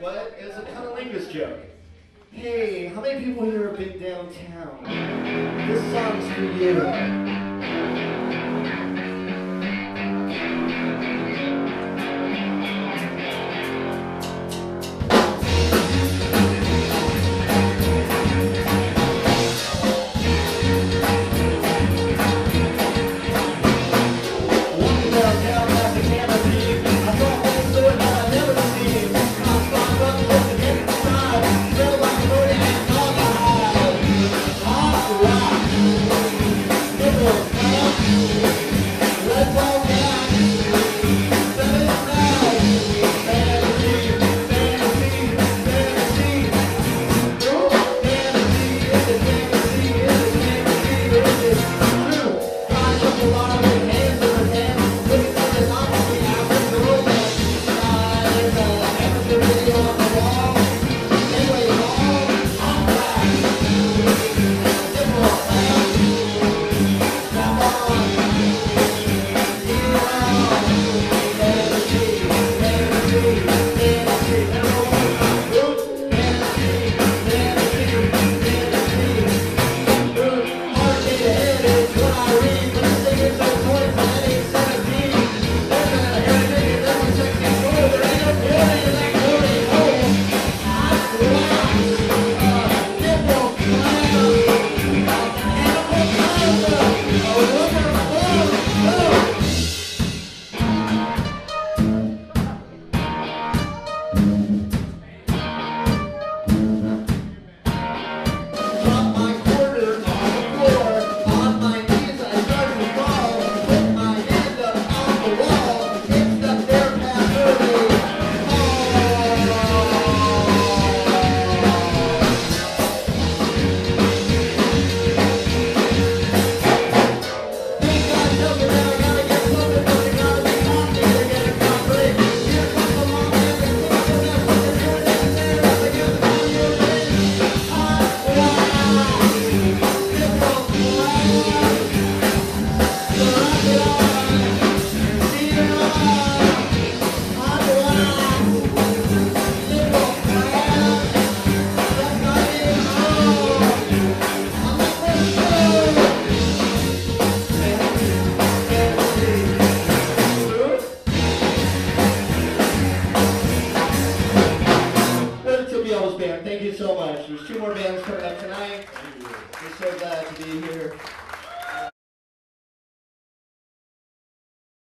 What? It's a cunnilingus joke. Hey, how many people here have been downtown? This song's for you. Thank you. Thank you so much. There's two more bands coming up tonight. We're so glad to be here.